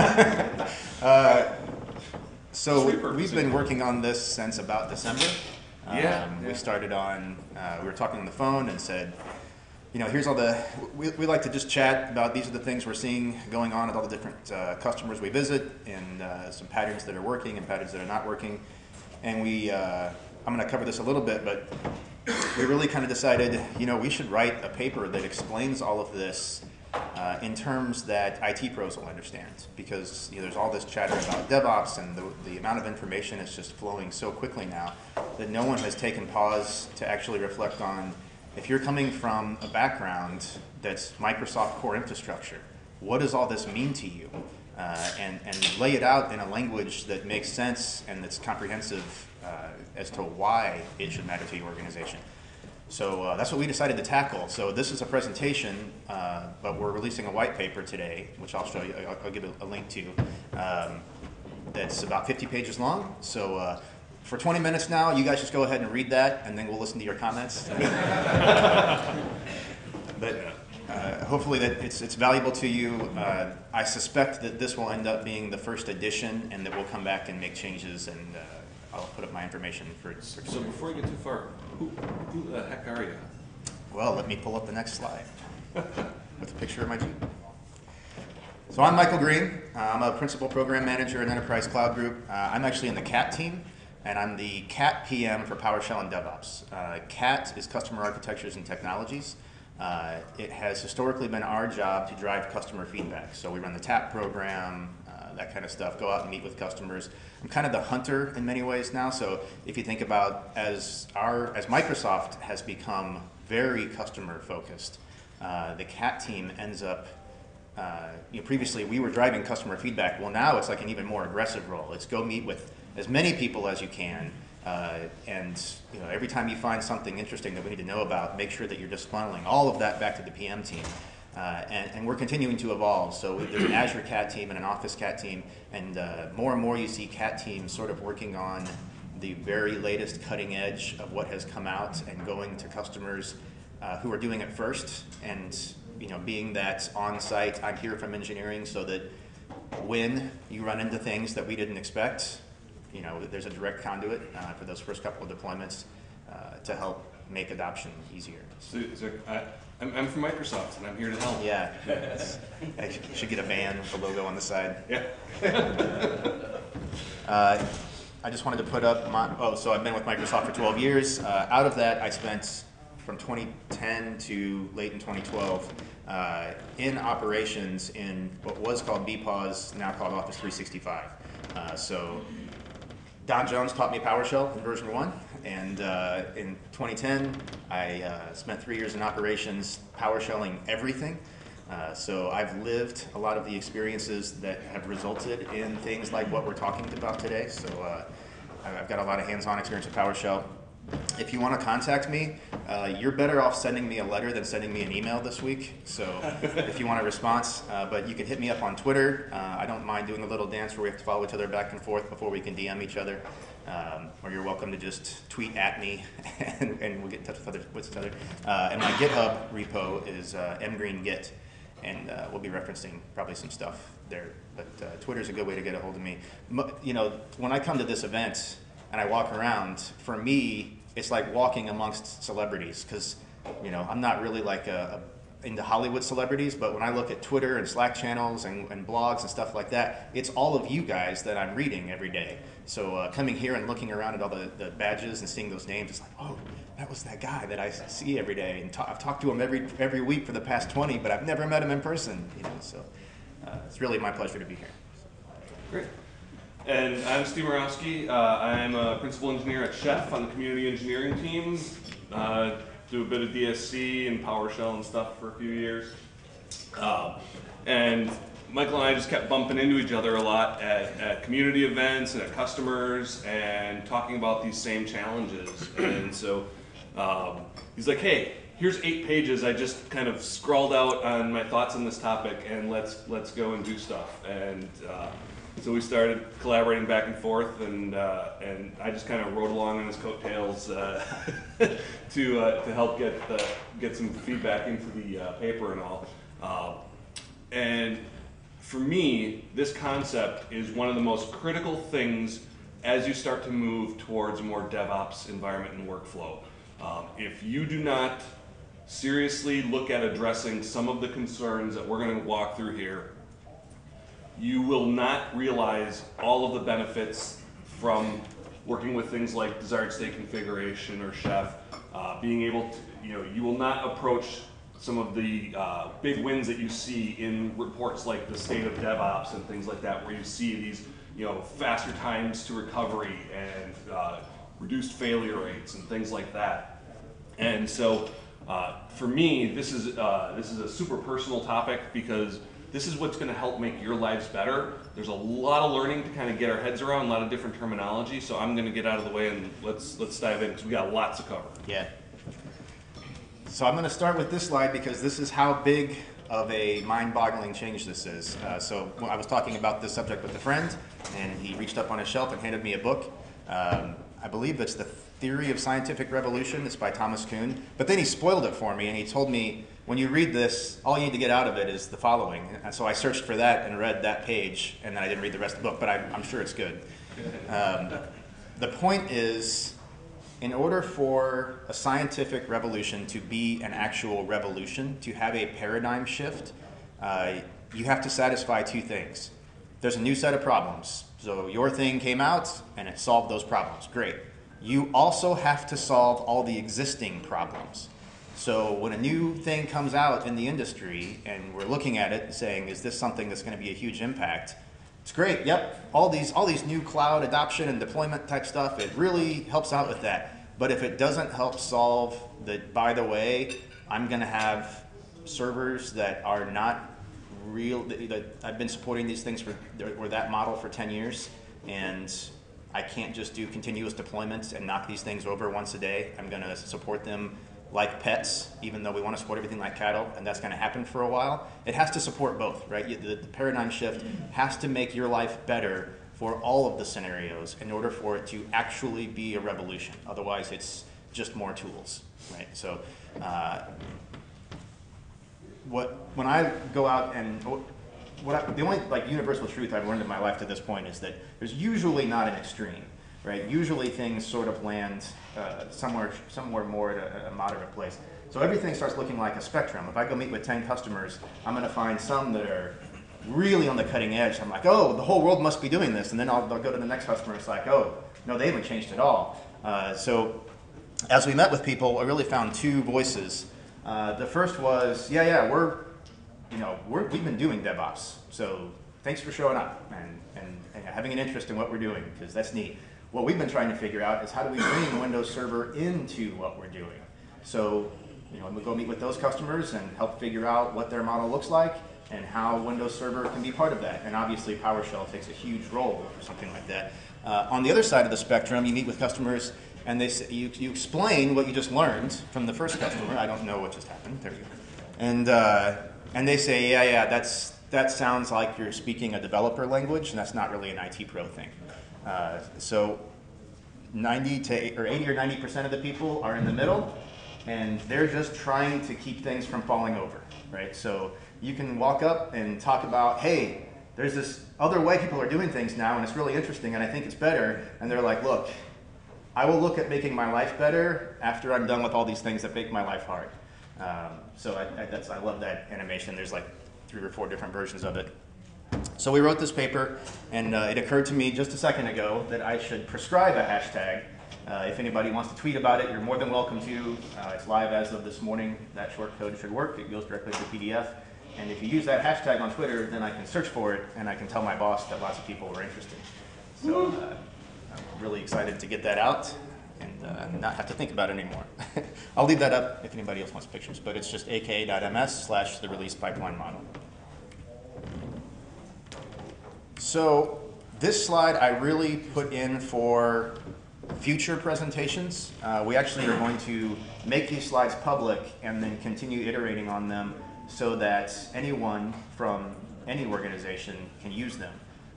Uh, So we've been working on this since about December. Yeah, Um, yeah. We started on, uh, we were talking on the phone and said, you know, here's all the, we, we like to just chat about these are the things we're seeing going on at all the different uh, customers we visit and uh, some patterns that are working and patterns that are not working. And we, uh, I'm going to cover this a little bit, but we really kind of decided, you know, we should write a paper that explains all of this uh, in terms that IT pros will understand. Because you know, there's all this chatter about DevOps and the, the amount of information is just flowing so quickly now that no one has taken pause to actually reflect on if you're coming from a background that's Microsoft core infrastructure, what does all this mean to you? Uh, and, and lay it out in a language that makes sense and that's comprehensive uh, as to why it should matter to your organization. So uh, that's what we decided to tackle. So this is a presentation, uh, but we're releasing a white paper today, which I'll show you. I'll, I'll give a, a link to. Um, that's about 50 pages long. So uh, for 20 minutes now, you guys just go ahead and read that, and then we'll listen to your comments. but uh, hopefully that it's, it's valuable to you. Uh, I suspect that this will end up being the first edition, and that we'll come back and make changes, and uh, I'll put up my information for. for So before you get too far, who, who the heck are you? Well, let me pull up the next slide with a picture of my Jeep. So I'm Michael Greene. I'm a principal program manager at Enterprise Cloud Group. Uh, I'm actually in the CAT team, and I'm the CAT PM for PowerShell and DevOps. Uh, CAT is Customer Architectures and Technologies. Uh, it has historically been our job to drive customer feedback. So we run the TAP program, that kind of stuff, go out and meet with customers. I'm kind of the hunter in many ways now. So if you think about as our as Microsoft has become very customer focused, uh, the CAT team ends up. Uh, you know, previously we were driving customer feedback. Well, now it's like an even more aggressive role. It's go meet with as many people as you can, uh, and you know, every time you find something interesting that we need to know about, make sure that you're just funneling all of that back to the PM team. Uh, and, and we're continuing to evolve. So there's an Azure Cat team and an Office Cat team, and uh, more and more you see Cat teams sort of working on the very latest cutting edge of what has come out and going to customers uh, who are doing it first. And you know, being that on site, I'm here from engineering, so that when you run into things that we didn't expect, you know, there's a direct conduit uh, for those first couple of deployments uh, to help make adoption easier. So, so I, I'm, I'm from Microsoft and I'm here to help. Yeah, I should- should get a van with the logo on the side. Yeah. Uh, I just wanted to put up my, oh, so I've been with Microsoft for 12 years. Uh, out of that, I spent from 2010 to late in 2012 uh, in operations in what was called BPOS, now called Office 365. Uh, so Don Jones taught me PowerShell in version one, and uh, in 2010, I uh, spent three years in operations PowerShelling everything. Uh, so I've lived a lot of the experiences that have resulted in things like what we're talking about today. So uh, I've got a lot of hands-on experience with PowerShell. If you want to contact me, uh, you're better off sending me a letter than sending me an email this week. So if you want a response, uh, but you can hit me up on Twitter. I don't mind doing a little dance where we have to follow each other back and forth before we can DM each other. Um, or you're welcome to just tweet at me and, and we'll get in touch with, other, with each other. Uh, and my GitHub repo is uh, mgreenegit, and uh, we'll be referencing probably some stuff there. But uh, Twitter's a good way to get a hold of me. You know, when I come to this event and I walk around, for me, it's like walking amongst celebrities because, you know, I'm not really like a, a, into Hollywood celebrities, but when I look at Twitter and Slack channels and, and blogs and stuff like that, it's all of you guys that I'm reading every day. So uh, coming here and looking around at all the, the badges and seeing those names, it's like, oh, that was that guy that I see every day, and ta- I've talked to him every every week for the past 20, but I've never met him in person. You know, so uh, it's really my pleasure to be here. Great. And I'm Steve Murawski. Uh, I'm a principal engineer at Chef on the community engineering team. Do a bit of DSC and PowerShell and stuff for a few years. Uh, and Michael and I just kept bumping into each other a lot at, at community events and at customers and talking about these same challenges. And so um, he's like, hey, here's eight pages I just kind of scrawled out on my thoughts on this topic and let's, let's go and do stuff. And uh, so we started collaborating back and forth, and uh, and I just kind of rode along on his coattails uh, to uh, to help get the, get some feedback into the uh, paper and all. Uh, and for me, this concept is one of the most critical things as you start to move towards a more DevOps environment and workflow. Um, if you do not seriously look at addressing some of the concerns that we're going to walk through here, you will not realize all of the benefits from working with things like desired state configuration or Chef, uh, being able to, you know, you will not approach some of the uh, big wins that you see in reports like the state of DevOps and things like that, where you see these, you know, faster times to recovery and uh, reduced failure rates and things like that. And so, uh, for me, this is uh, this is a super personal topic because this is what's going to help make your lives better. There's a lot of learning to kind of get our heads around, a lot of different terminology. So I'm going to get out of the way and let's let's dive in because we got lots to cover. Yeah. So I'm going to start with this slide because this is how big of a mind-boggling change this is. Uh, so I was talking about this subject with a friend, and he reached up on his shelf and handed me a book. Um, I believe it's The Theory of Scientific Revolution. It's by Thomas Kuhn. But then he spoiled it for me, and he told me, when you read this, all you need to get out of it is the following. And so I searched for that and read that page, and then I didn't read the rest of the book, but I, I'm sure it's good. Um, the point is, in order for a scientific revolution to be an actual revolution, to have a paradigm shift, uh, you have to satisfy two things. There's a new set of problems. So your thing came out and it solved those problems. Great. You also have to solve all the existing problems. So when a new thing comes out in the industry and we're looking at it and saying, is this something that's going to be a huge impact? It's great. Yep. All these all these new cloud adoption and deployment type stuff, it really helps out with that. But if it doesn't help solve the by the way, I'm going to have servers that are not real that, I've been supporting these things for or that model for 10 years and I can't just do continuous deployments and knock these things over once a day. I'm going to support them like pets, even though we want to support everything like cattle, and that's going to happen for a while. It has to support both, right? The, the, paradigm shift has to make your life better for all of the scenarios in order for it to actually be a revolution. Otherwise, it's just more tools, right? So, uh, what when I go out and what I, the only like universal truth I've learned in my life to this point is that there's usually not an extreme, right? Usually things sort of land uh, somewhere somewhere more at a, a, moderate place. So everything starts looking like a spectrum. If I go meet with 10 customers, I'm going to find some that are really on the cutting edge. I'm like, oh, the whole world must be doing this. And then I'll, I'll go to the next customer. It's like, oh, no, they haven't changed at all. Uh, so as we met with people, I really found two voices. Uh, the first was, yeah, yeah, we're, you know, we're, we've been doing DevOps. So thanks for showing up and, and, and having an interest in what we're doing because that's neat. What we've been trying to figure out is how do we bring Windows Server into what we're doing. So, you know, we go meet with those customers and help figure out what their model looks like and how Windows Server can be part of that. And obviously PowerShell takes a huge role for something like that. Uh, on the other side of the spectrum, you meet with customers and they say, you, you explain what you just learned from the first customer. I don't know what just happened. There you go. And, uh, and they say, yeah, yeah, that's, that sounds like you're speaking a developer language, and that's not really an IT pro thing. Uh, so 90 to or 80 or 90 percent of the people are in the middle, and they're just trying to keep things from falling over, right? So you can walk up and talk about, hey, there's this other way people are doing things now, and it's really interesting, and I think it's better. And they're like, look, I will look at making my life better after I'm done with all these things that make my life hard. Um, so I, I, that's, I love that animation. There's like three or four different versions of it. So we wrote this paper, and uh, it occurred to me just a second ago that I should prescribe a hashtag. Uh, if anybody wants to tweet about it, you're more than welcome to. Uh, it's live as of this morning. That short code should work. It goes directly to the PDF. And if you use that hashtag on Twitter, then I can search for it, and I can tell my boss that lots of people were interested. So uh, I'm really excited to get that out and uh, not have to think about it anymore. I'll leave that up if anybody else wants pictures, but it's just aka.ms slash the release pipeline model. So this slide I really put in for future presentations. Uh, we actually are going to make these slides public and then continue iterating on them so that anyone from any organization can use them.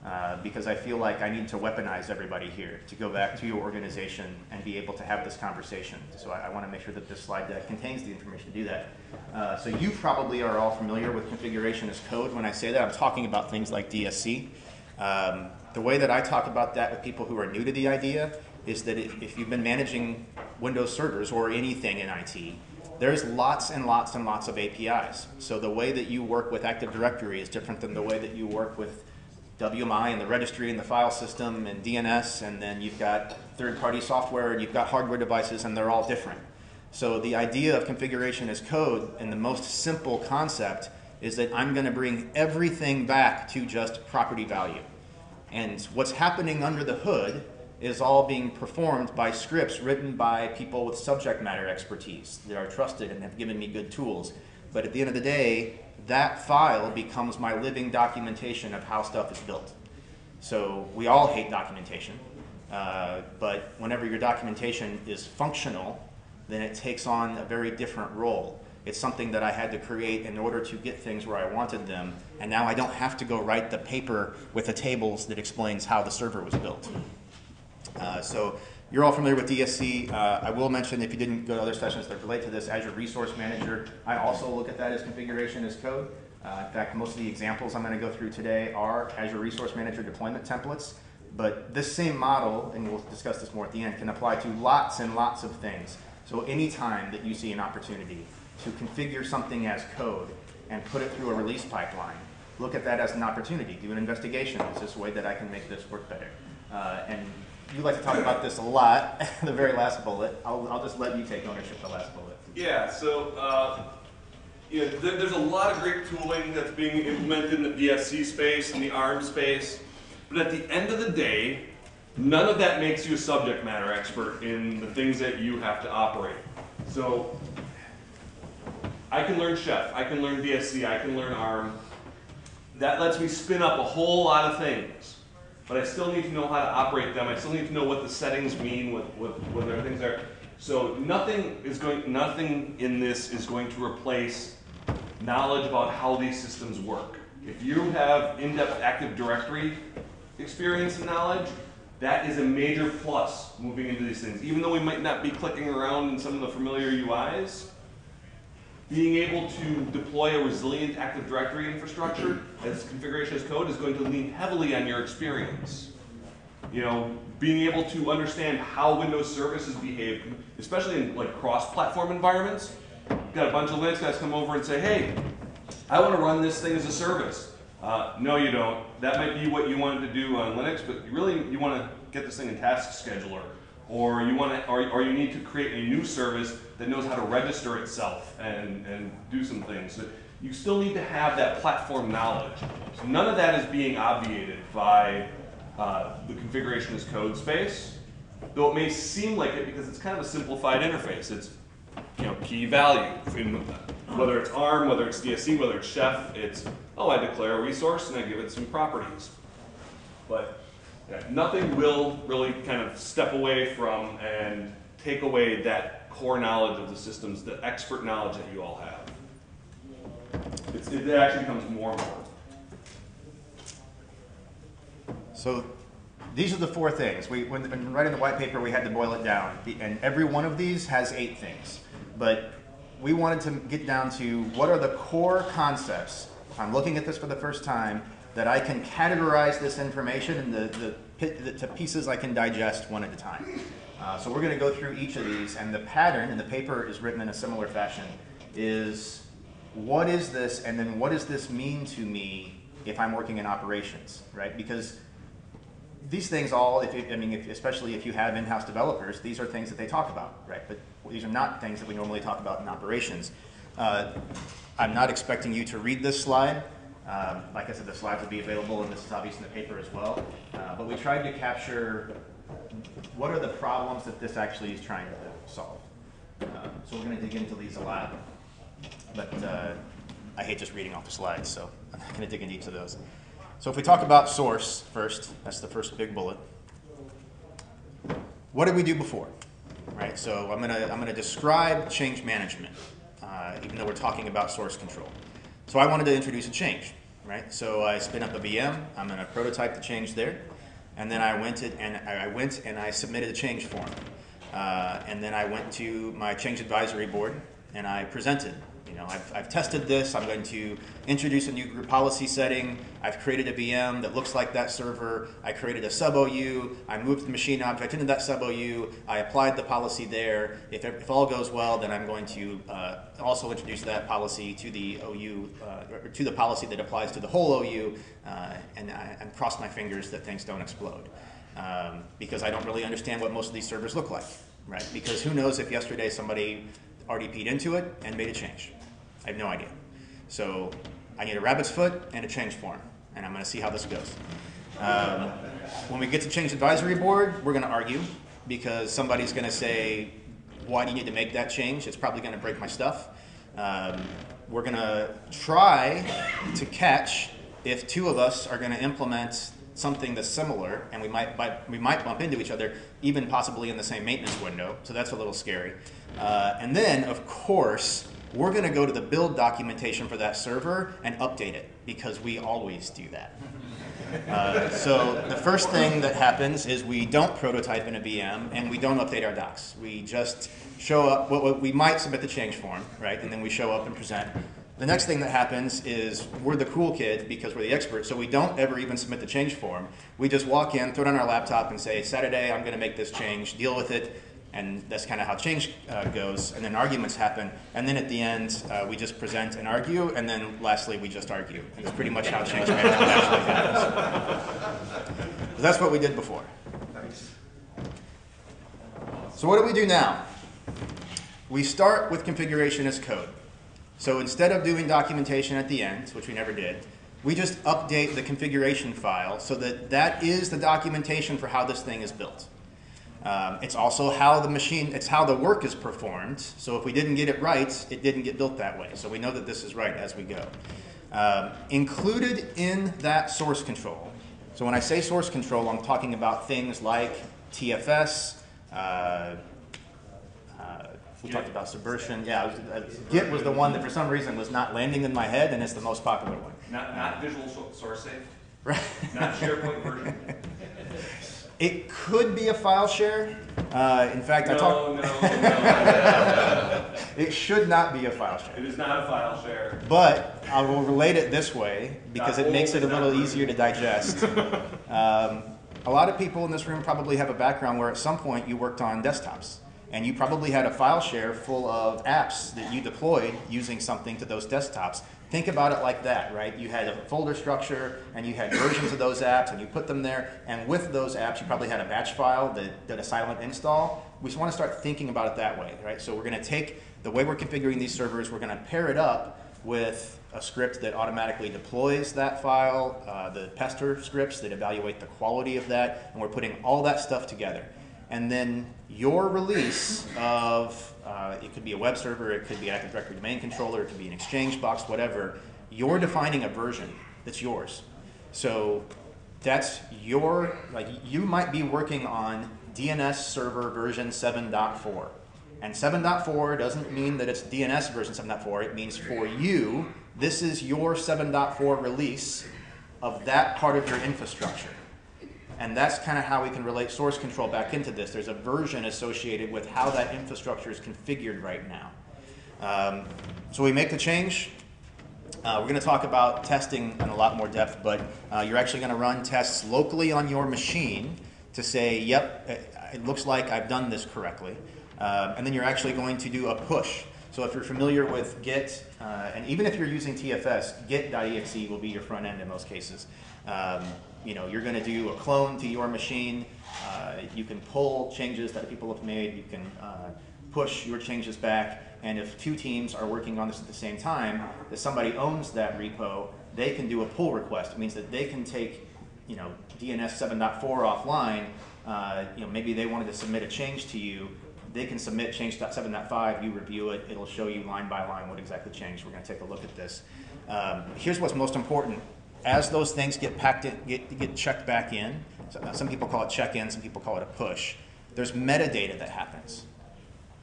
uh, because I feel like I need to weaponize everybody here to go back to your organization and be able to have this conversation. So I, I want to make sure that this slide deck contains the information to do that. Uh, so you probably are all familiar with configuration as code. When I say that, I'm talking about things like DSC. Um, the way that I talk about that with people who are new to the idea is that if, if you've been managing Windows servers or anything in IT, there's lots and lots and lots of APIs. So the way that you work with Active Directory is different than the way that you work with WMI and the registry and the file system and DNS, and then you've got third-party software and you've got hardware devices, and they're all different. So the idea of configuration as code and the most simple concept is that I'm going to bring everything back to just property value. And what's happening under the hood is all being performed by scripts written by people with subject matter expertise that are trusted and have given me good tools. But at the end of the day, that file becomes my living documentation of how stuff is built. So we all hate documentation, uh, but whenever your documentation is functional, then it takes on a very different role. It's something that I had to create in order to get things where I wanted them, and now I don't have to go write the paper with the tables that explains how the server was built. Uh, so you're all familiar with DSC. Uh, I will mention, if you didn't go to other sessions that relate to this, Azure Resource Manager, I also look at that as configuration as code. Uh, in fact, most of the examples I'm going to go through today are Azure Resource Manager deployment templates. But this same model, and we'll discuss this more at the end, can apply to lots and lots of things. So anytime that you see an opportunity to configure something as code and put it through a release pipeline, look at that as an opportunity. Do an investigation. Is this a way that I can make this work better? Uh, and you like to talk about this a lot, the very last bullet. I'll, I'll just let you take ownership of the last bullet. Yeah, so uh, you know, there, there's a lot of great tooling that's being implemented in the DSC space and the ARM space, but at the end of the day, none of that makes you a subject matter expert in the things that you have to operate. So I can learn Chef, I can learn DSC, I can learn ARM. That lets me spin up a whole lot of things but I still need to know how to operate them. I still need to know what the settings mean, what, what, what their things are. So nothing is going, nothing in this is going to replace knowledge about how these systems work. If you have in-depth Active Directory experience and knowledge, that is a major plus moving into these things. Even though we might not be clicking around in some of the familiar UIs, being able to deploy a resilient Active Directory infrastructure as configuration as code is going to lean heavily on your experience. You know, being able to understand how Windows services behave, especially in like cross-platform environments. Got a bunch of Linux guys come over and say, hey, I want to run this thing as a service. Uh, no, you don't. That might be what you wanted to do on Linux, but really you want to get this thing in Task Scheduler or you want to, or, or you need to create a new service that knows how to register itself and, and do some things. So you still need to have that platform knowledge. So none of that is being obviated by uh, the configuration as code space, though it may seem like it because it's kind of a simplified interface. It's you know key value whether it's ARM, whether it's DSC, whether it's Chef. It's oh I declare a resource and I give it some properties, but nothing will really kind of step away from and take away that core knowledge of the systems, the expert knowledge that you all have. It's, it actually becomes more and more. So these are the four things. We, when, when writing the white paper, we had to boil it down. And every one of these has eight things. But we wanted to get down to what are the core concepts. I'm looking at this for the first time that I can categorize this information into the, the, to pieces I can digest one at a time. Uh, so we're going to go through each of these, and the pattern, and the paper is written in a similar fashion, is what is this, and then what does this mean to me if I'm working in operations, right? Because these things all, if I mean, if, especially if you have in-house developers, these are things that they talk about, right? But these are not things that we normally talk about in operations. Uh, I'm not expecting you to read this slide. Um, like I said, the slides will be available, and this is obvious in the paper as well. Uh, but we tried to capture what are the problems that this actually is trying to solve. Um, so we're going to dig into these a lot. But uh, I hate just reading off the slides, so I'm not going to dig into each of those. So if we talk about source first, that's the first big bullet. What did we do before? Right. So I'm going to I'm going to describe change management, uh, even though we're talking about source control. So I wanted to introduce a change. right? So I spin up a VM. I'm going to prototype the change there, and then I went it and I went and I submitted a change form, uh, and then I went to my change advisory board and I presented. You know, I've, I've tested this. I'm going to introduce a new group policy setting. I've created a VM that looks like that server. I created a sub OU. I moved the machine object into that sub OU. I applied the policy there. If, if all goes well, then I'm going to uh, also introduce that policy to the OU, uh, or to the policy that applies to the whole OU, uh, and, I, and cross my fingers that things don't explode. Um, because I don't really understand what most of these servers look like, right? Because who knows if yesterday somebody RDP'd into it and made a change. I have no idea. So I need a rabbit's foot and a change form, and I'm going to see how this goes. Um, when we get to change advisory board, we're going to argue because somebody's going to say, why do you need to make that change? It's probably going to break my stuff. Um, we're going to try to catch if two of us are going to implement something that's similar, and we might, we might bump into each other, even possibly in the same maintenance window. So that's a little scary. Uh, and then, of course, we're going to go to the build documentation for that server and update it because we always do that. Uh, so the first thing that happens is we don't prototype in a VM and we don't update our docs. We just show up, well, we might submit the change form, right? And then we show up and present. The next thing that happens is we're the cool kid because we're the expert, so we don't ever even submit the change form. We just walk in, throw it on our laptop, and say, Saturday, I'm going to make this change, deal with it, and that's kind of how change uh, goes. And then arguments happen, and then at the end uh, we just present and argue, and then lastly we just argue. And it's pretty much how change management actually happens. that's what we did before. So what do we do now? We start with configuration as code. So instead of doing documentation at the end, which we never did, we just update the configuration file so that that is the documentation for how this thing is built. Um, it's also how the machine, it's how the work is performed. So if we didn't get it right, it didn't get built that way. So we know that this is right as we go. Um, included in that source control. So when I say source control, I'm talking about things like TFS. Uh, uh, we talked about subversion. Yeah, was, uh, Git was the one that for some reason was not landing in my head, and it's the most popular one. Not, not visual source safe. Right. Not SharePoint version. It could be a file share. Uh, in fact, no, I talked. No, no, it should not be a file share. It is not a file share. But I will relate it this way because it makes it a little easier to digest. um, a lot of people in this room probably have a background where at some point you worked on desktops. And you probably had a file share full of apps that you deployed using something to those desktops. Think about it like that, right? You had a folder structure and you had versions of those apps and you put them there. And with those apps, you probably had a batch file that did a silent install. We just want to start thinking about it that way, right? So we're going to take the way we're configuring these servers, we're going to pair it up with a script that automatically deploys that file, uh, the pester scripts that evaluate the quality of that, and we're putting all that stuff together. And then your release of uh, it could be a web server, it could be Active Directory domain controller, it could be an exchange box, whatever. You're defining a version that's yours. So that's your, like you might be working on DNS server version 7.4. And 7.4 doesn't mean that it's DNS version 7.4, it means for you, this is your 7.4 release of that part of your infrastructure. And that's kind of how we can relate source control back into this. There's a version associated with how that infrastructure is configured right now. Um, so we make the change. Uh, we're going to talk about testing in a lot more depth, but uh, you're actually going to run tests locally on your machine to say, yep, it looks like I've done this correctly. Uh, and then you're actually going to do a push. So if you're familiar with Git, uh, and even if you're using TFS, Git.exe will be your front end in most cases. Um, you know, you're going to do a clone to your machine. Uh, you can pull changes that people have made. You can uh, push your changes back. And if two teams are working on this at the same time, if somebody owns that repo, they can do a pull request. It means that they can take, you know, DNS 7.4 offline. Uh, you know, maybe they wanted to submit a change to you. They can submit change 7.5. You review it. It'll show you line by line what exactly changed. We're going to take a look at this. Um, here's what's most important as those things get packed in, get, get checked back in, some people call it check-in, some people call it a push, there's metadata that happens.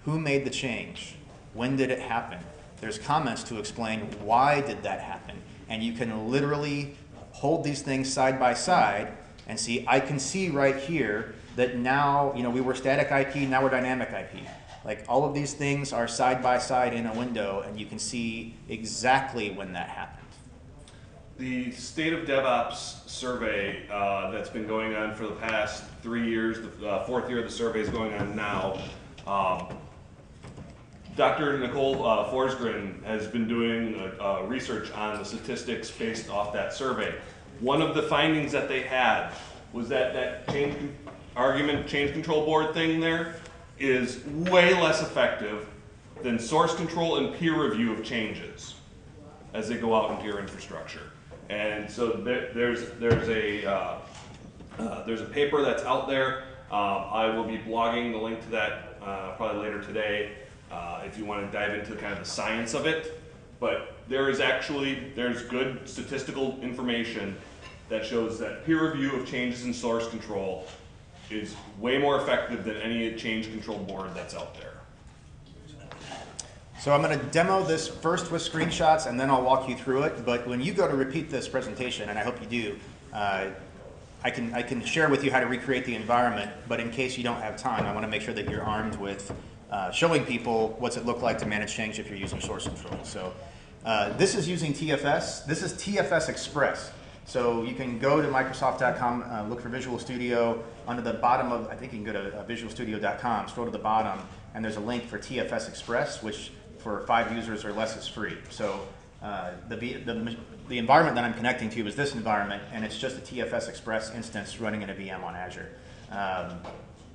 Who made the change? When did it happen? There's comments to explain why did that happen. and you can literally hold these things side by side and see, I can see right here that now, you know, we were static IP, now we're dynamic IP. Like all of these things are side by side in a window, and you can see exactly when that happened. The State of DevOps survey uh, that's been going on for the past three years, the uh, fourth year of the survey is going on now. Um, Dr. Nicole uh, Forsgren has been doing uh, research on the statistics based off that survey. One of the findings that they had was that that change argument change control board thing there is way less effective than source control and peer review of changes as they go out into your infrastructure. And so there, there's there's a uh, uh, there's a paper that's out there. Um, I will be blogging the link to that uh, probably later today uh, if you want to dive into kind of the science of it. But there is actually there's good statistical information that shows that peer review of changes in source control is way more effective than any change control board that's out there. So I'm going to demo this first with screenshots and then I'll walk you through it. But when you go to repeat this presentation, and I hope you do, uh, I, can, I can share with you how to recreate the environment, but in case you don't have time, I want to make sure that you're armed with uh, showing people what's it look like to manage change if you're using source control. So uh, this is using TFS. This is TFS Express. So you can go to Microsoft.com, uh, look for Visual Studio. Under the bottom of, I think you can go to uh, visualstudio.com, scroll to the bottom, and there's a link for TFS Express, which for five users or less is free. So uh, the, the, the environment that I'm connecting to is this environment, and it's just a TFS Express instance running in a VM on Azure. Um,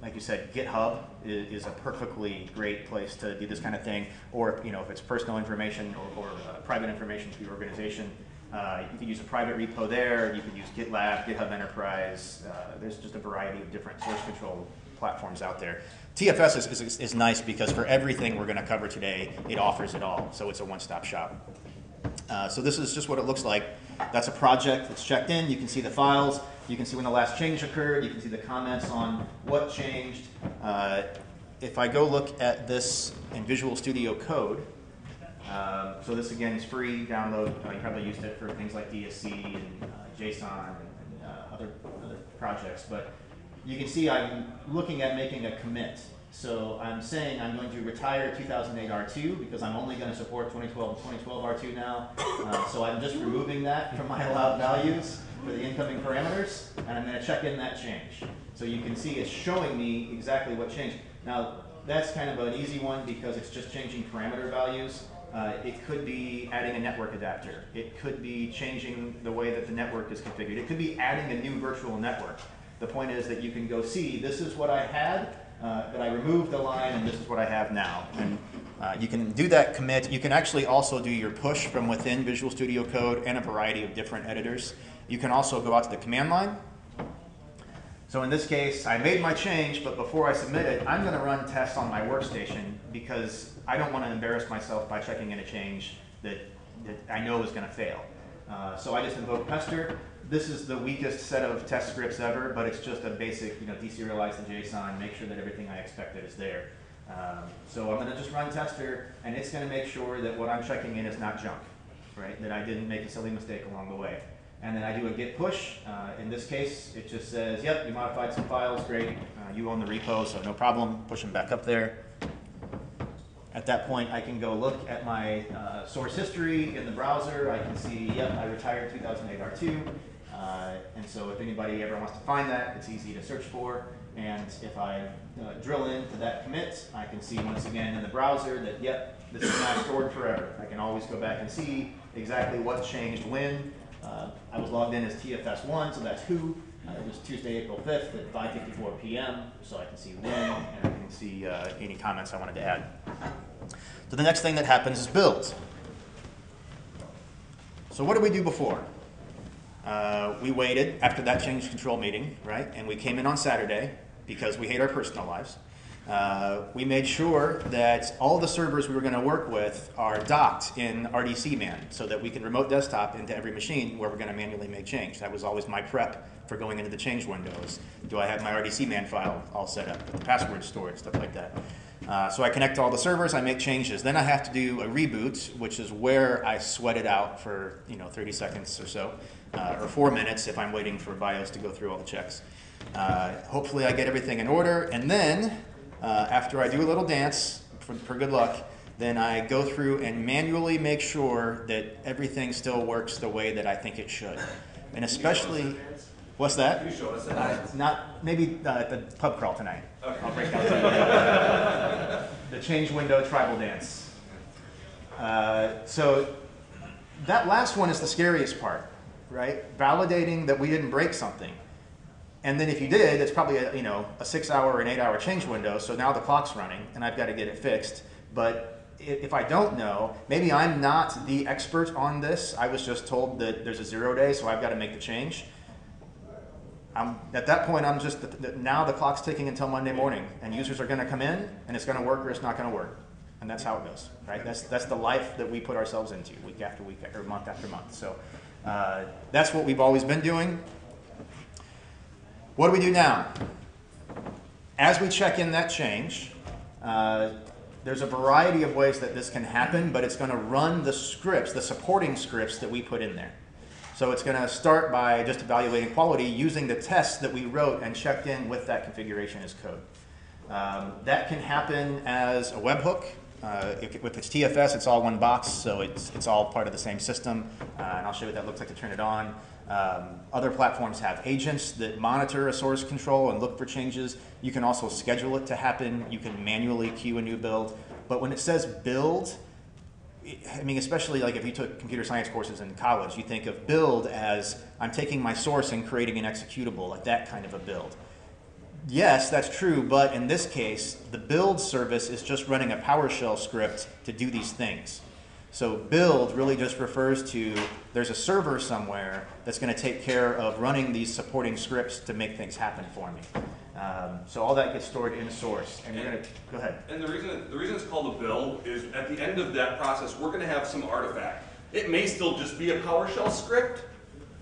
like you said, GitHub is, is, a perfectly great place to do this kind of thing. Or you know, if it's personal information or, or uh, private information to your organization, uh, you can use a private repo there. You can use GitLab, GitHub Enterprise. Uh, there's just a variety of different source control platforms out there. TFS is, is, is nice because for everything we're going to cover today, it offers it all. So it's a one-stop shop. Uh, so this is just what it looks like. That's a project that's checked in. You can see the files. You can see when the last change occurred. You can see the comments on what changed. Uh, if I go look at this in Visual Studio Code, um, so this again is free download. Uh, you probably used it for things like DSC and uh, JSON and, and uh, other, other projects. But you can see I'm looking at making a commit. So I'm saying I'm going to retire 2008 R2 because I'm only going to support 2012 and 2012 R2 now. Uh, so I'm just removing that from my allowed values for the incoming parameters, and I'm going to check in that change. So you can see it's showing me exactly what changed. Now, that's kind of an easy one because it's just changing parameter values. Uh, it could be adding a network adapter. It could be changing the way that the network is configured. It could be adding a new virtual network. The point is that you can go see, this is what I had, uh, that I removed the line, and this is what I have now. And uh, you can do that commit. You can actually also do your push from within Visual Studio Code and a variety of different editors. You can also go out to the command line. So in this case, I made my change, but before I submit it, I'm going to run tests on my workstation because I don't want to embarrass myself by checking in a change that, that I know is going to fail. Uh, so I just invoke pester. This is the weakest set of test scripts ever, but it's just a basic, you know, deserialize the JSON, make sure that everything I expected is there. Um, so I'm going to just run Pester, and it's going to make sure that what I'm checking in is not junk, right? That I didn't make a silly mistake along the way. And then I do a git push. Uh, in this case, it just says, yep, you modified some files, great. Uh, you own the repo, so no problem. Push them back up there. At that point, I can go look at my uh, source history in the browser. I can see, yep, I retired 2008 R2. Uh, and so if anybody ever wants to find that, it's easy to search for. And if I uh, drill into that commit, I can see once again in the browser that, yep, this is now stored forever. I can always go back and see exactly what changed when. Uh, I was logged in as TFS1, so that's who. Uh, it was Tuesday, April 5th at 5.54 p.m., so I can see when, and I can see uh, any comments I wanted to add. So the next thing that happens is builds. So what did we do before? Uh, we waited after that change control meeting, right? And we came in on Saturday because we hate our personal lives. Uh, we made sure that all the servers we were going to work with are docked in RDC man so that we can remote desktop into every machine where we're going to manually make change. That was always my prep for going into the change windows. Do I have my RDC man file all set up, the password stored, stuff like that. Uh, so I connect to all the servers, I make changes. Then I have to do a reboot, which is where I sweat it out for you know 30 seconds or so, uh, or four minutes if I'm waiting for BIOS to go through all the checks. Uh, hopefully I get everything in order, and then uh, after I do a little dance for, for good luck, then I go through and manually make sure that everything still works the way that I think it should. And especially, what's that? You us Uh, that? not maybe uh, at the pub crawl tonight. Okay. I'll break the, change window tribal dance. Uh, so that last one is the scariest part, right? Validating that we didn't break something. And then if you did, it's probably a, you know a six hour or an eight hour change window. So now the clock's running, and I've got to get it fixed. But if I don't know, maybe I'm not the expert on this. I was just told that there's a zero day, so I've got to make the change. I'm, at that point, I'm just th- th- now the clock's ticking until Monday morning, and users are going to come in, and it's going to work or it's not going to work, and that's how it goes, right? That's that's the life that we put ourselves into, week after week or month after month. So uh, that's what we've always been doing. What do we do now? As we check in that change, uh, there's a variety of ways that this can happen, but it's going to run the scripts, the supporting scripts that we put in there. So it's going to start by just evaluating quality using the tests that we wrote and checked in with that configuration as code. Um, that can happen as a webhook. Uh, if it's TFS, it's all one box, so it's, it's all part of the same system. Uh, and I'll show you what that looks like to turn it on. Um, other platforms have agents that monitor a source control and look for changes. You can also schedule it to happen. You can manually queue a new build. But when it says build, I mean, especially like if you took computer science courses in college, you think of build as I'm taking my source and creating an executable, like that kind of a build. Yes, that's true, but in this case, the build service is just running a PowerShell script to do these things. So build really just refers to there's a server somewhere that's going to take care of running these supporting scripts to make things happen for me. Um, so all that gets stored in source, and we're going to go ahead. And the reason, the reason it's called a build is at the end of that process, we're gonna have some artifact. It may still just be a PowerShell script,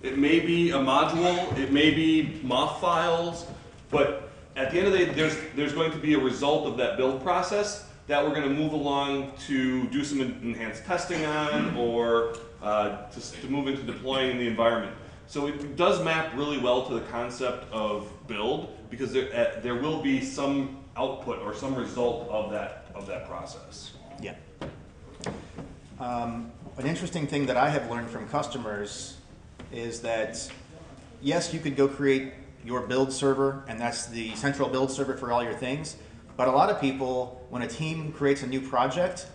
it may be a module, it may be MOF files, but at the end of the day, there's, there's going to be a result of that build process that we're gonna move along to do some enhanced testing on or uh, to, to move into deploying in the environment. So it does map really well to the concept of build because there, uh, there will be some output or some result of that, of that process. Yeah. Um, an interesting thing that I have learned from customers is that yes, you could go create your build server, and that's the central build server for all your things. But a lot of people, when a team creates a new project,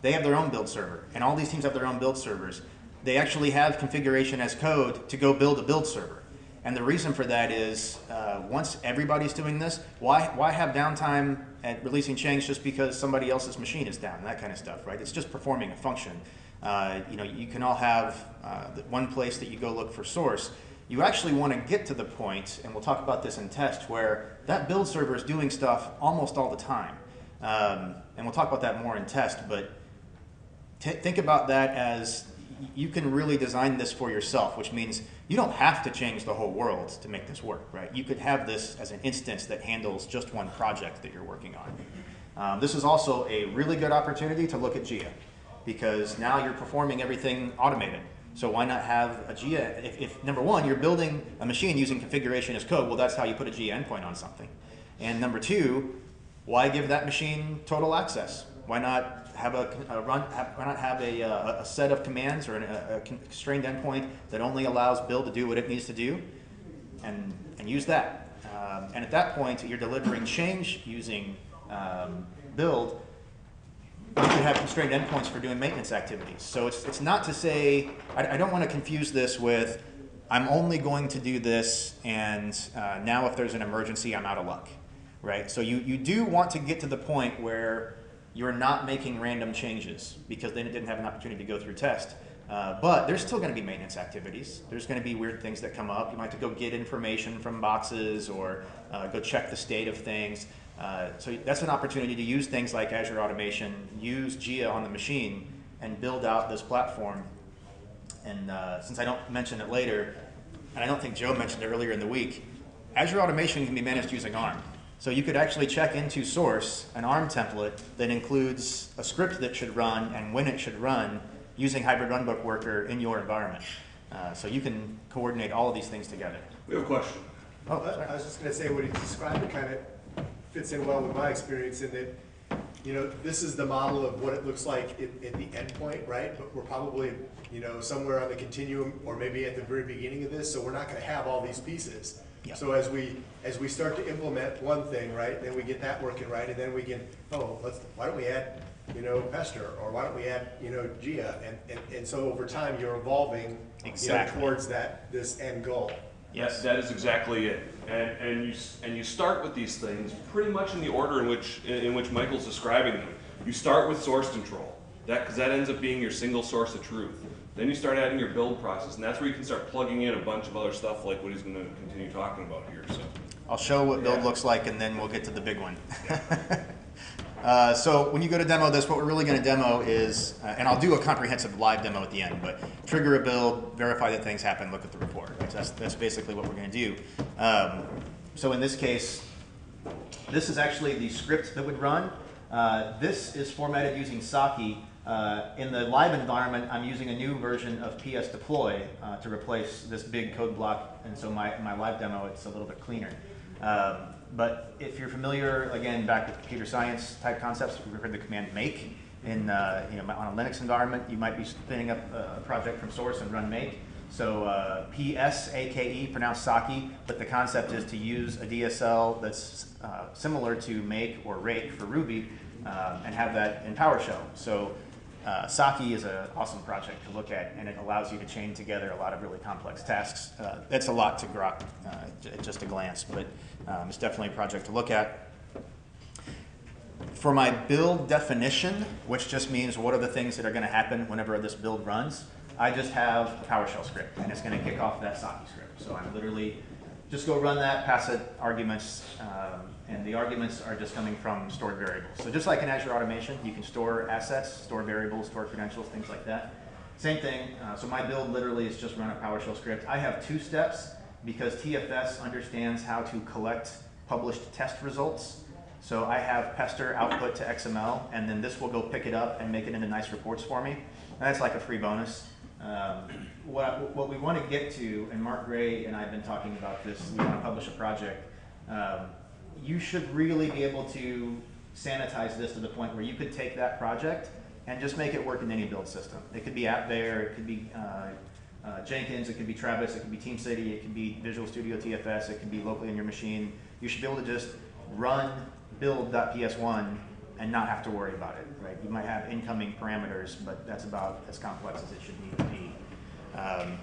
they have their own build server, and all these teams have their own build servers. They actually have configuration as code to go build a build server. And the reason for that is uh, once everybody's doing this, why, why have downtime at releasing change just because somebody else's machine is down, that kind of stuff, right? It's just performing a function. Uh, you know, you can all have uh, one place that you go look for source. You actually want to get to the point, and we'll talk about this in test, where that build server is doing stuff almost all the time. Um, and we'll talk about that more in test, but think about that as you can really design this for yourself, which means you don't have to change the whole world to make this work, right? You could have this as an instance that handles just one project that you're working on. Um, this is also a really good opportunity to look at JEA because now you're performing everything automated. So why not have a JEA? If, if number one, you're building a machine using configuration as code, well, that's how you put a JEA endpoint on something. And number two, why give that machine total access? Why not have a, a run? Have, not have a, uh, a set of commands or an, a, a constrained endpoint that only allows build to do what it needs to do, and and use that? Um, and at that point, you're delivering change using um, build. You could have constrained endpoints for doing maintenance activities. So it's it's not to say I, I don't want to confuse this with I'm only going to do this, and uh, now if there's an emergency, I'm out of luck right? So you, you do want to get to the point where you're not making random changes because then it didn't have an opportunity to go through test. Uh, but there's still going to be maintenance activities. There's going to be weird things that come up. You might have to go get information from boxes or uh, go check the state of things. Uh, so that's an opportunity to use things like Azure Automation, use JEA on the machine, and build out this platform. And uh, since I don't mention it later, and I don't think Joe mentioned it earlier in the week, Azure Automation can be managed using ARM. So you could actually check into source an ARM template that includes a script that should run and when it should run using Hybrid Runbook Worker in your environment. Uh, so you can coordinate all of these things together. We have a question. Oh, I sorry. I was just gonna say, what he described, it kind of fits in well with my experience in that, you know, this is the model of what it looks like at, at the end point, right? But we're probably, you know, somewhere on the continuum, or maybe at the very beginning of this, so we're not gonna have all these pieces. Yeah. So as we, as we start to implement one thing, right, then we get that working right, and then we can, oh, let's, why don't we add, you know, Pester, or why don't we add, you know, JEA? And, and, and so over time, you're evolving, you know, Exactly. towards that, this end goal. Yes, that is exactly it. And, and you, and you start with these things pretty much in the order in which, in in which Michael's describing them. You start with source control, that, because that ends up being your single source of truth. Then you start adding your build process, and that's where you can start plugging in a bunch of other stuff like what he's gonna continue talking about here, so. I'll show what build Yeah. looks like and then we'll get to the big one. Uh, so when you go to demo this, what we're really going to demo is, uh, and I'll do a comprehensive live demo at the end, but trigger a build, verify that things happen, look at the report. Right? So that's, that's basically what we're going to do. Um, so in this case, this is actually the script that would run. Uh, this is formatted using psake. Uh, in the live environment, I'm using a new version of PS Deploy uh, to replace this big code block, and so my, my live demo, it's a little bit cleaner. Um, but if you're familiar, again, back with computer science type concepts, we've heard the command make. In, uh, you know, on a Linux environment, you might be spinning up a project from source and run make. So uh, P-S-A-K-E, pronounced psake, but the concept is to use a DSL that's uh, similar to make or rake for Ruby uh, and have that in PowerShell. So uh, psake is an awesome project to look at, and it allows you to chain together a lot of really complex tasks. Uh, that's a lot to grok uh, at just a glance, but um, it's definitely a project to look at. For my build definition, which just means what are the things that are going to happen whenever this build runs, I just have a PowerShell script, and it's going to kick off that psake script. So I'm literally just go run that, pass it arguments, um, and the arguments are just coming from stored variables. So just like in Azure Automation, you can store assets, store variables, store credentials, things like that. Same thing. Uh, so my build literally is just run a PowerShell script. I have two steps because TFS understands how to collect published test results. So I have Pester output to XML, and then this will go pick it up and make it into nice reports for me. And that's like a free bonus. Um, what, what we want to get to, and Mark Gray and I have been talking about this, we want to publish a project. Um, you should really be able to sanitize this to the point where you could take that project and just make it work in any build system. It could be AppVeyor, it could be uh, uh, Jenkins, it could be Travis, it could be TeamCity, it could be Visual Studio TFS, it could be locally on your machine. You should be able to just run build.ps1 and not have to worry about it, right? You might have incoming parameters, but that's about as complex as it should need to be. Um,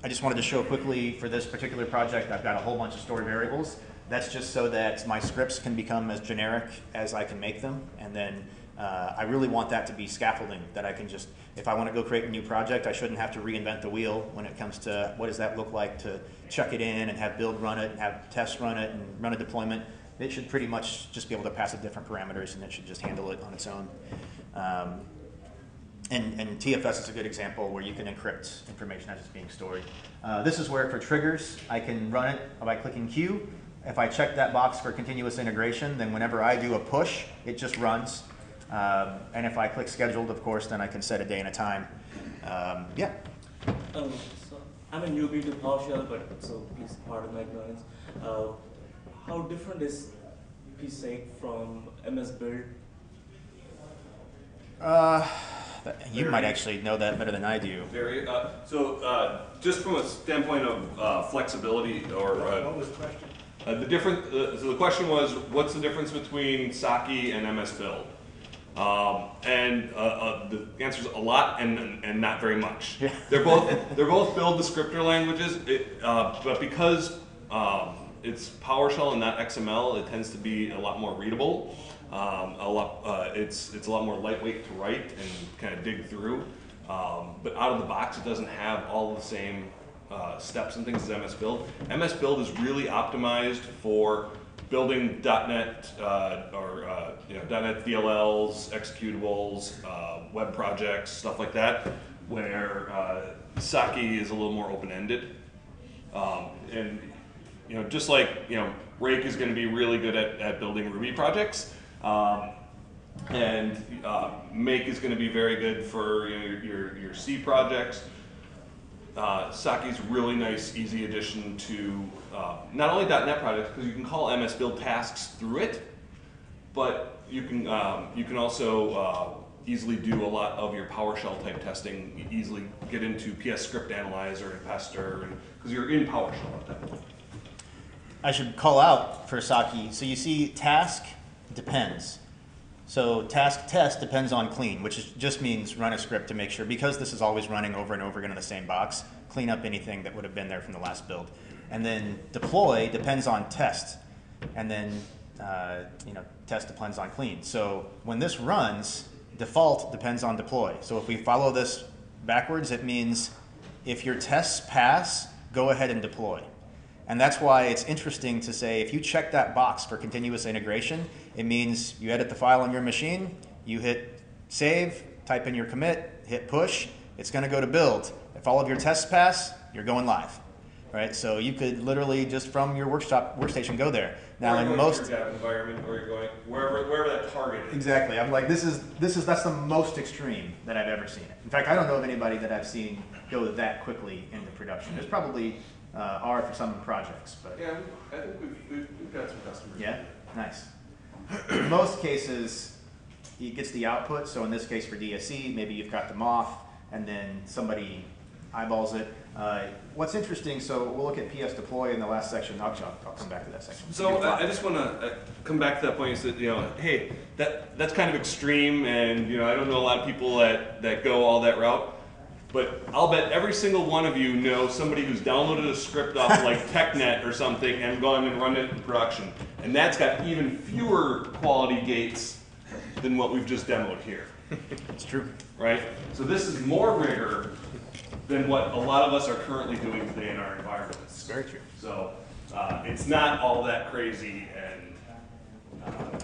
I just wanted to show quickly for this particular project, I've got a whole bunch of stored variables. That's just so that my scripts can become as generic as I can make them. And then uh, I really want that to be scaffolding that I can just, if I want to go create a new project, I shouldn't have to reinvent the wheel when it comes to what does that look like to chuck it in and have build run it and have tests run it and run a deployment. It should pretty much just be able to pass it different parameters and it should just handle it on its own. Um, and, and TFS is a good example where you can encrypt information as it's being stored. Uh, this is where for triggers, I can run it by clicking Q. If I check that box for continuous integration, then whenever I do a push, it just runs. Um, and if I click scheduled, of course, then I can set a day and a time. Um, yeah. Um, so I'm a newbie to PowerShell, but so please pardon my ignorance. Uh, how different is psake from MS Build? Uh, you might actually know that better than I do. Very, uh, so, uh, just from a standpoint of, uh, flexibility or, uh, What was the question? Uh, the different, uh, so the question was, what's the difference between psake and MS Build? Um, and uh, uh, the answer is a lot and, and, and not very much. Yeah. They're both they're both build descriptor languages, it, uh, but because um, it's PowerShell and not XML, it tends to be a lot more readable. Um, a lot, uh, it's it's a lot more lightweight to write and kind of dig through. Um, but out of the box, it doesn't have all the same uh, steps and things as MS Build. MS Build is really optimized for building .NET uh, or uh, you know, .NET DLLs, executables, uh, web projects, stuff like that, where uh, psake is a little more open-ended. Um, and you know, just like you know, Rake is going to be really good at, at building Ruby projects, um, and uh, Make is going to be very good for your, your your C projects. Uh, psake's really nice, easy addition to uh, not only .NET projects because you can call MS Build tasks through it, but you can um, you can also uh, easily do a lot of your PowerShell type testing. Easily get into PS Script Analyzer and Pester, because you're in PowerShell at that point. I should call out for Saki. So you see, task depends. So task test depends on clean, which is, just means run a script to make sure, because this is always running over and over again in the same box, clean up anything that would have been there from the last build. And then deploy depends on test, and then uh, you know test depends on clean. So when this runs, default depends on deploy. So if we follow this backwards, it means if your tests pass, go ahead and deploy. And that's why it's interesting to say if you check that box for continuous integration, it means you edit the file on your machine, you hit save, type in your commit, hit push, it's going to go to build. If all of your tests pass, you're going live. Right? So you could literally just from your workshop workstation go there. Now or in most to your dev environment, or you're going wherever wherever that target is. Exactly. I'm like, this is this is that's the most extreme that I've ever seen it. In fact, I don't know of anybody that I've seen go that quickly into production. There's probably uh, are for some projects, but Yeah, I think we've, we've, we've got some customers. yeah, nice. In most cases, it gets the output. So in this case for DSC, maybe you've got them off, and then somebody eyeballs it. Uh, what's interesting, so we'll look at PS deploy in the last section. I'll, I'll I'll come back to that section. So I, I just want to uh, come back to that point. Is that you know, hey, that that's kind of extreme, and you know, I don't know a lot of people that that go all that route. But I'll bet every single one of you know somebody who's downloaded a script off like TechNet or something and gone and run it in production, and that's got even fewer quality gates than what we've just demoed here, it's true. right? So this is more rigor than what a lot of us are currently doing today in our environments. It's Very true. So uh, it's not all that crazy and uh,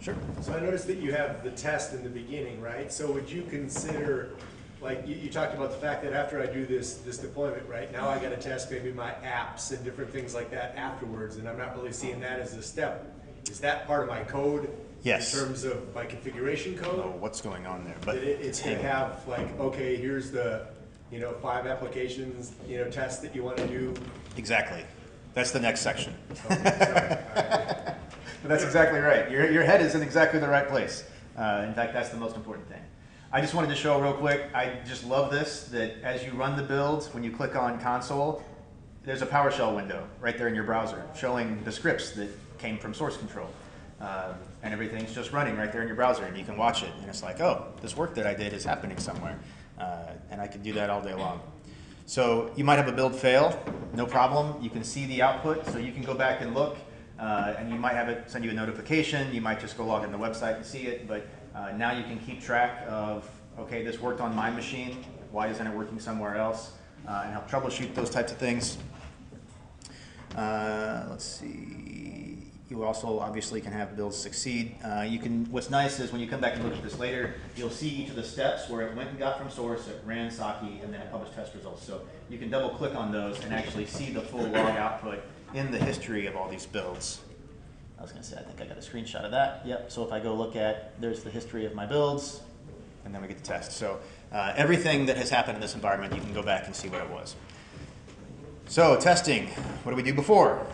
Sure. So I noticed that you have the test in the beginning, right? So would you consider, like, you, you talked about the fact that after I do this, this deployment, right? Now I gotta test maybe my apps and different things like that afterwards, and I'm not really seeing that as a step. Is that part of my code? Yes. In terms of my configuration code? what's going on there, but it, it's gonna have like, okay, here's the, you know, five applications, you know, tests that you wanna do. Exactly. That's the next section. Okay, right. But that's exactly right. Your, your head is in exactly the right place. Uh, in fact, that's the most important thing. I just wanted to show real quick, I just love this, that as you run the build, when you click on console, there's a PowerShell window right there in your browser showing the scripts that came from source control. Um, and everything's just running right there in your browser and you can watch it. And it's like, oh, this work that I did is happening somewhere. Uh, and I can do that all day long. So you might have a build fail, no problem. You can see the output, so you can go back and look, uh, and you might have it send you a notification. You might just go log in the website and see it, but uh, now you can keep track of, okay, this worked on my machine. Why isn't it working somewhere else? Uh, and help troubleshoot those types of things. Uh, let's see. You also obviously can have builds succeed. Uh, you can. What's nice is when you come back and look at this later, you'll see each of the steps where it went and got from source, it ran psake, and then it published test results. So you can double click on those and actually see the full log output in the history of all these builds. I was going to say, I think I got a screenshot of that. Yep. So if I go look at, there's the history of my builds, and then we get the test. So uh, everything that has happened in this environment, you can go back and see what it was. So testing, what do we do before?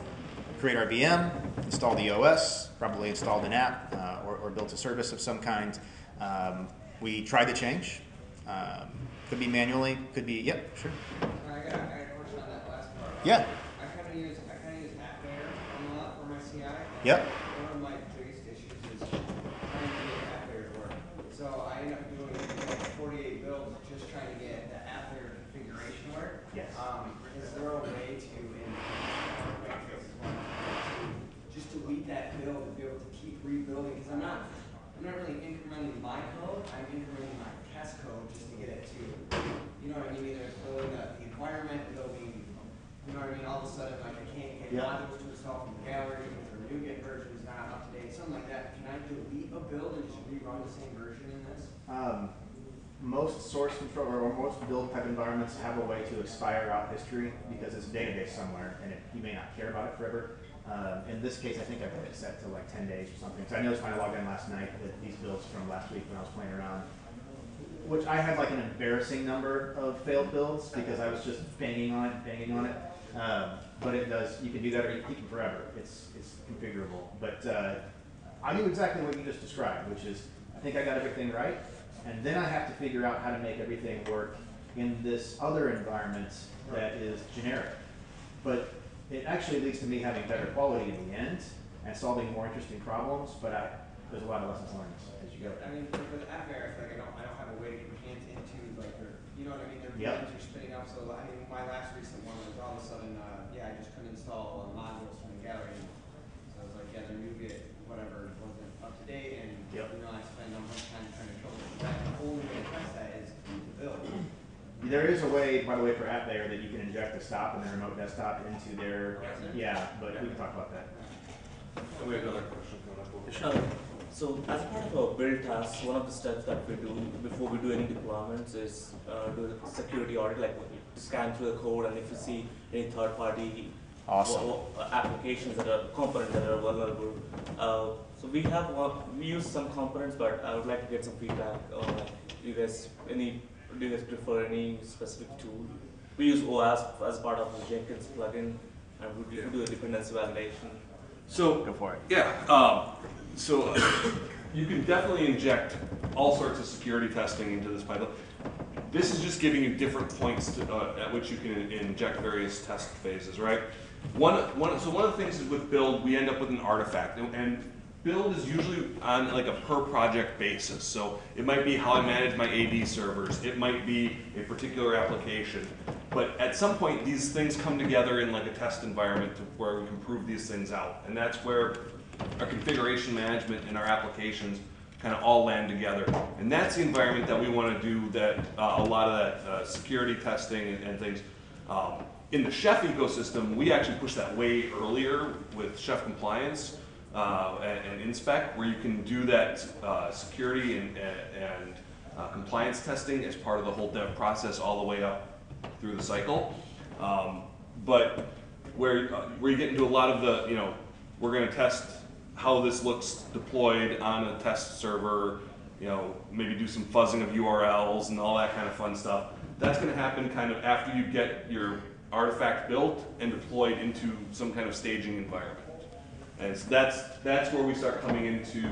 Create our VM, install the OS, probably installed an app uh, or, or built a service of some kind. Um, we tried to change. Um, could be manually, could be, yep, sure. I Yep. One of my biggest issues is trying to get AppVeyor to work. So I end up doing like forty-eight builds, just trying to get the AppVeyor configuration work. Yes. Um, is there a way to, in, this is one, to just delete that build and be able to keep rebuilding? Cause I'm not, I'm not really incrementing my code, I'm incrementing my test code just to get it to, you know what I mean, either it's building the the environment, building, you know what I mean, all of a sudden, like, I can't get Yeah. modules to install from the gallery, because the NuGet version is not that. A build and just rerun the same version in this? Um, most source control or most build type environments have a way to expire out history because it's a database somewhere and it, you may not care about it forever. Um, in this case, I think I've got it set to like 10 days or something. So I noticed when I logged in last night that these builds from last week when I was playing around, which I had like an embarrassing number of failed builds because I was just banging on it, banging on it. Um, but it does, you can do that or you can keep them forever. It's, it's configurable. But uh, I knew exactly what you just described, which is I think I got everything right. And then I have to figure out how to make everything work in this other environment that is generic. But it actually leads to me having better quality in the end and solving more interesting problems. But I, there's a lot of lessons learned as you go. I mean, for the AppVeyor, I feel like I don't, I don't have a way to get my hands into, like, their, you know what I mean? Their Yep. are spinning up, so, I mean, my last recent one was all of a sudden, uh, yeah, I just couldn't install modules from the gallery I was like, yeah, their NuGet, whatever, wasn't up to date, and, Yep. you know, I spent a bunch of time trying to troubleshoot that. The only way to test that is to build. There is a way, by the way, for AppVeyor that you can inject a stop and the remote desktop into their, yeah, but we can talk about that. And we have another question coming up. over here. Uh, So as part of our build tasks, one of the steps that we do before we do any deployments is uh, do a security audit, like we scan through the code and if you see any third party Awesome. wo- wo- applications that are components that are vulnerable. Uh, so we have one, we use some components, but I would like to get some feedback on like you guys any do you guys prefer any specific tool? We use OWASP as part of the Jenkins plugin and we do, Yeah. do a dependency validation. So Go for it. Yeah, um, so uh, you can definitely inject all sorts of security testing into this pipeline. This is just giving you different points to, uh, at which you can inject various test phases, right? One, one, so one of the things is with build, we end up with an artifact, and, and build is usually on like a per project basis. So it might be how I manage my AD servers, it might be a particular application. But at some point, these things come together in like a test environment to where we can prove these things out. And that's where our configuration management and our applications kind of all land together. And that's the environment that we want to do that, uh, a lot of that uh, security testing and, and things. Um, in the Chef ecosystem, we actually push that way earlier with Chef compliance uh, and, and InSpec, where you can do that uh, security and, and uh, compliance testing as part of the whole dev process all the way up through the cycle. Um, but where, uh, where you get into a lot of the, you know, we're gonna test how this looks deployed on a test server, you know, maybe do some fuzzing of URLs and all that kind of fun stuff. That's gonna happen kind of after you get your artifact built and deployed into some kind of staging environment. And so that's, that's where we start coming into,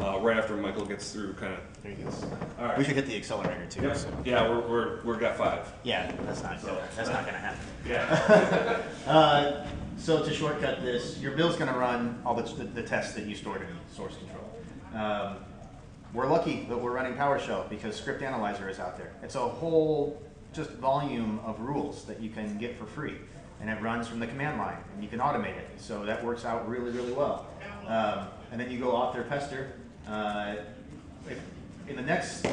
uh, right after Michael gets through kind of, There you go. all right. We should hit the accelerator too. Yep. so- Yeah, we're, we're, we're got five. Yeah, that's not, So- that's not gonna happen. Yeah. Uh, so to shortcut this, your bill's gonna run all the, the, the tests that you stored in source control. Um, we're lucky that we're running PowerShell because Script Analyzer is out there. It's a whole just volume of rules that you can get for free. And it runs from the command line and you can automate it. So that works out really, really well. Um, and then you go author pester. Uh, if, in the next,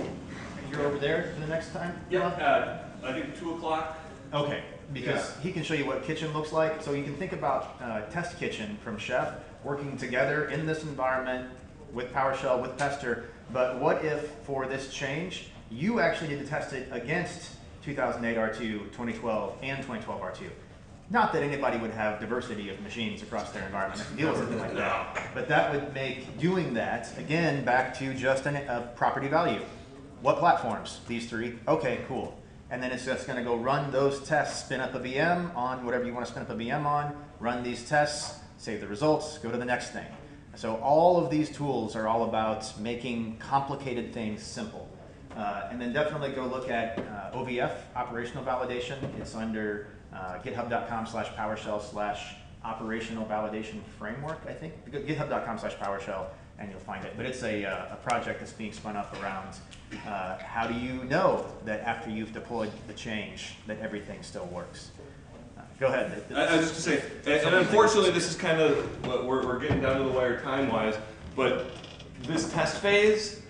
you're over there for the next time? Rob? uh, I think two o'clock. Okay, because Yeah. he can show you what kitchen looks like. So you can think about uh, test kitchen from Chef working together in this environment with PowerShell, with Pester. But what if for this change, you actually need to test it against 2008 R2, 2012, and 2012 R2? Not that anybody would have diversity of machines across their environment to deal with something like that. But that would make doing that, again, back to just an, a property value. What platforms? These three. Okay, cool. And then it's just going to go run those tests, spin up a VM on whatever you want to spin up a VM on, run these tests, save the results, go to the next thing. So all of these tools are all about making complicated things simple. Uh, and then definitely go look at uh, OVF, operational validation. It's under uh, github.com slash PowerShell slash operational validation framework, I think. GitHub.com slash PowerShell, and you'll find it. But it's a, uh, a project that's being spun up around uh, how do you know that after you've deployed the change that everything still works. Uh, go ahead. I, I was just gonna say, and, unfortunately, this is kind of, what we're, we're getting down to the wire time-wise, but this test phase,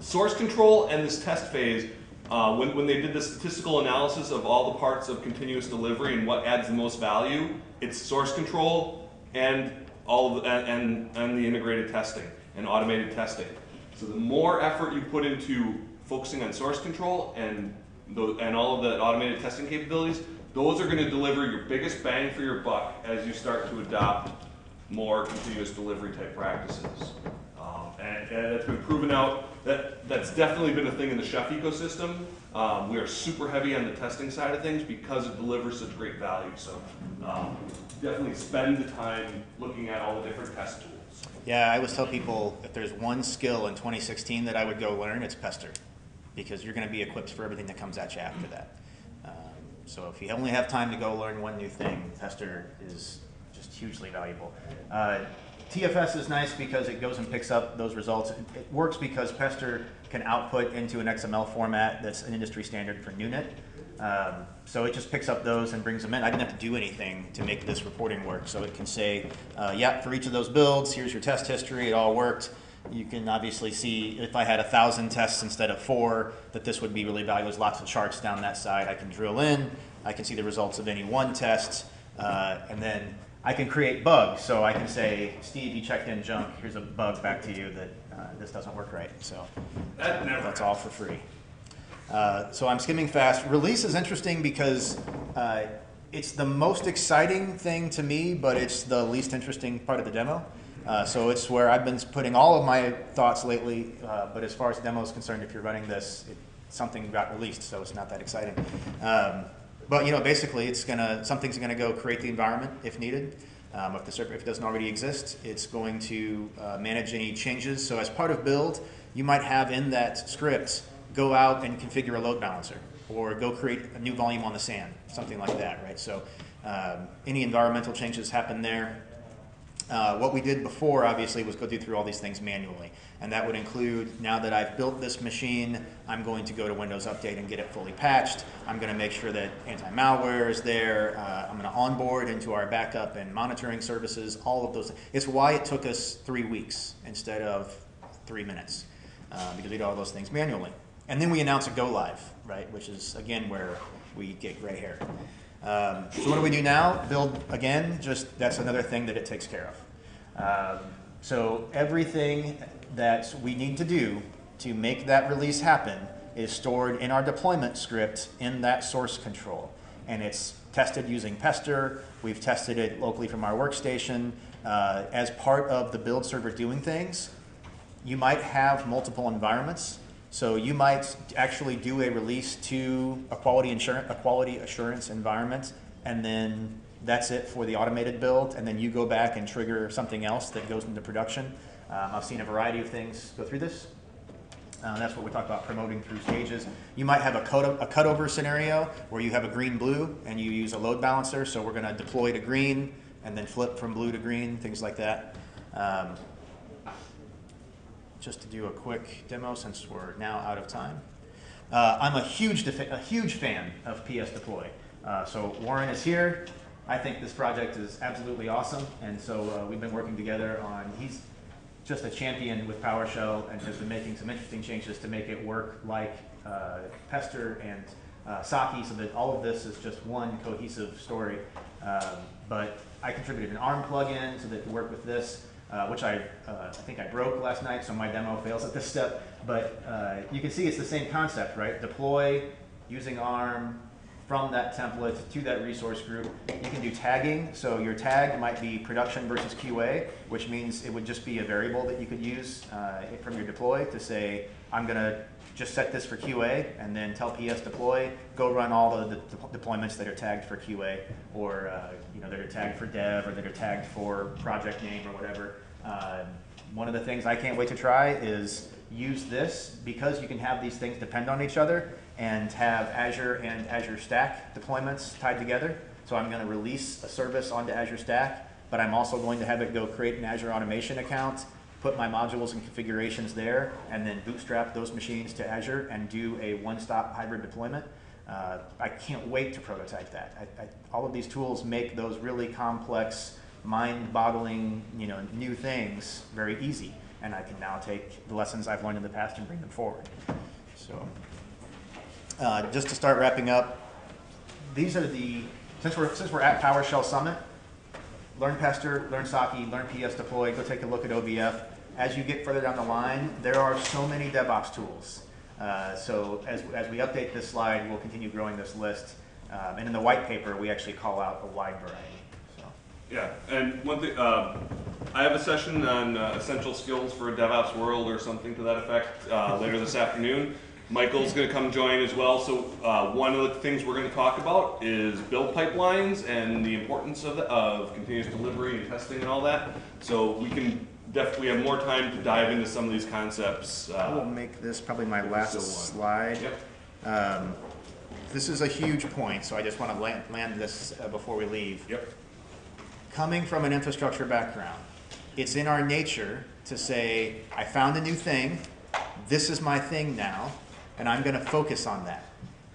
source control and this test phase, uh, when, when they did the statistical analysis of all the parts of continuous delivery and what adds the most value, it's source control and all the, and, and, the integrated testing and automated testing. So the more effort you put into focusing on source control and the, and all of the automated testing capabilities, those are going to deliver your biggest bang for your buck as you start to adopt more continuous delivery type practices. Um, and, and it's been proven out that that's definitely been a thing in the chef ecosystem. Um, we are super heavy on the testing side of things because it delivers such great value. So um, definitely spend the time looking at all the different test tools. Yeah, I always tell people if there's one skill in 2016 that I would go learn, it's Pester, because you're going to be equipped for everything that comes at you after that. Um, so if you only have time to go learn one new thing, Pester is just hugely valuable. Uh, TFS is nice because it goes and picks up those results. It, works because Pester can output into an XML format that's an industry standard for NUnit. Um, so it just picks up those and brings them in. I didn't have to do anything to make this reporting work. So it can say, uh, yeah, for each of those builds, here's your test history. It all worked. You can obviously see if I had a thousand tests instead of four, that this would be really valuable. There's lots of charts down that side. I can drill in. I can see the results of any one test, uh, and then I can create bugs. So I can say, Steve, you checked in junk. Here's a bug back to you that uh, this doesn't work right. So That never that's all for free. Uh, so I'm skimming fast. Release is interesting because uh, it's the most exciting thing to me, but it's the least interesting part of the demo. Uh, so it's where I've been putting all of my thoughts lately. Uh, but as far as demo is concerned, if you're running this, it, something got released, so it's not that exciting. Um, but you know, basically, it's gonna something's gonna go create the environment if needed. Um, if the server if it doesn't already exist, it's going to uh, manage any changes. So as part of build, you might have in that script go out and configure a load balancer or go create a new volume on the SAN, something like that, right? So um, any environmental changes happen there. Uh, what we did before, obviously, was go do through all these things manually. And that would include, now that I've built this machine, I'm going to go to Windows Update and get it fully patched. I'm going to make sure that anti-malware is there. Uh, I'm going to onboard into our backup and monitoring services, all of those. It's why it took us three weeks instead of three minutes, uh, because we did all those things manually. And then we announce a go live, right, which is, again, where we get gray hair. Um, so what do we do now? Build again, just that's another thing that it takes care of. Um, so everything that we need to do to make that release happen is stored in our deployment script in that source control. And it's tested using Pester. We've tested it locally from our workstation. Uh, as part of the build server doing things, you might have multiple environments. So you might actually do a release to a quality insurance, a quality assurance environment, and then that's it for the automated build. And then you go back and trigger something else that goes into production. Um, I've seen a variety of things go through this. Uh, that's what we talk about promoting through stages. You might have a, cut a cutover scenario where you have a green blue and you use a load balancer. So we're going to deploy to green and then flip from blue to green, things like that. Um, just to do a quick demo since we're now out of time. Uh, I'm a huge, a huge fan of PS Deploy. Uh, so Warren is here. I think this project is absolutely awesome, and so uh, we've been working together on. He's just a champion with PowerShell and has been making some interesting changes to make it work like uh, Pester and uh, psake, so that all of this is just one cohesive story. Um, but I contributed an ARM plugin so that it could work with this uh, which I, uh, I think I broke last night, so my demo fails at this step. But uh, you can see it's the same concept, right? Deploy using ARM from that template to that resource group. You can do tagging, so your tag might be production versus QA, which means it would just be a variable that you could use uh, from your deploy to say, I'm going to just set this for QA and then tell PS deploy, go run all the, the deployments that are tagged for QA or uh, you know that are tagged for dev or that are tagged for project name or whatever. Uh, one of the things I can't wait to try is use this because you can have these things depend on each other and have Azure and Azure Stack deployments tied together. So I'm going to release a service onto Azure Stack, but I'm also going to have it go create an Azure automation account put my modules and configurations there, and then bootstrap those machines to Azure and do a one-stop hybrid deployment. Uh, I can't wait to prototype that. I, I, all of these tools make those really complex, mind-boggling, you know, new things very easy, and I can now take the lessons I've learned in the past and bring them forward. So, uh, just to start wrapping up, these are the since we're since we're at PowerShell Summit, learn Pester, learn psake, learn PS Deploy, go take a look at OVF. As you get further down the line, there are so many DevOps tools. Uh, so as, as we update this slide, we'll continue growing this list. Um, and in the white paper, we actually call out a wide variety. So. Yeah, and one thing, um, I have a session on uh, essential skills for a DevOps world or something to that effect uh, later this afternoon. Michael's going to come join as well. So uh, one of the things we're going to talk about is build pipelines and the importance of, of continuous delivery and testing and all that. So we can definitely have more time to dive into some of these concepts. I will Uh, make this probably my last slide. yep. Um, this is a huge point, so I just want to land, land this uh, before we leave. Yep. Coming from an infrastructure background, it's in our nature to say, I found a new thing, this is my thing now, and I'm going to focus on that.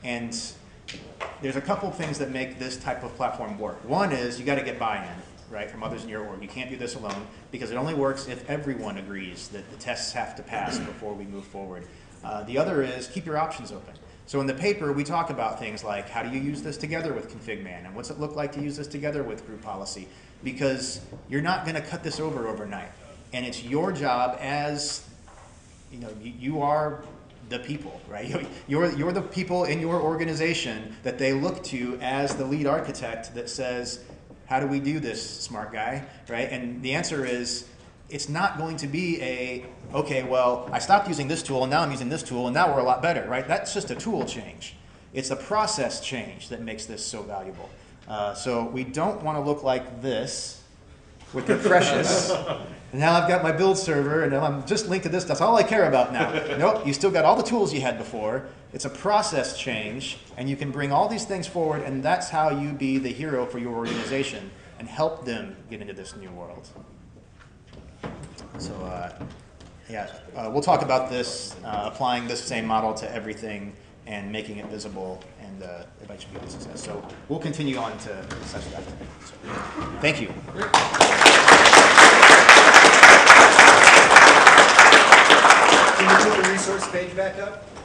And there's a couple things that make this type of platform work. One is you got to get buy-in, right, from others in your org. You can't do this alone because it only works if everyone agrees that the tests have to pass before we move forward. Uh, the other is keep your options open. So in the paper, we talk about things like how do you use this together with ConfigMan and what's it look like to use this together with group policy? Because you're not going to cut this over overnight. And it's your job as you know, you, you are the people, right? You- You're, you're the people in your organization that they look to as the lead architect that says, how do we do this, smart guy, right? And the answer is, it's not going to be a, okay, well, I stopped using this tool and now I'm using this tool and now we're a lot better, right? That's just a tool change. It's a process change that makes this so valuable. Uh, so we don't want to look like this with the precious. And now I've got my build server, and I'm just linked to this. That's all I care about now. nope, you still got all the tools you had before. It's a process change, and you can bring all these things forward, and that's how you be the hero for your organization and help them get into this new world. So, uh, yeah, uh, we'll talk about this, uh, applying this same model to everything and making it visible, and uh, it should be a success. So we'll continue on to such that. So, thank you. Can you put the resource page back up?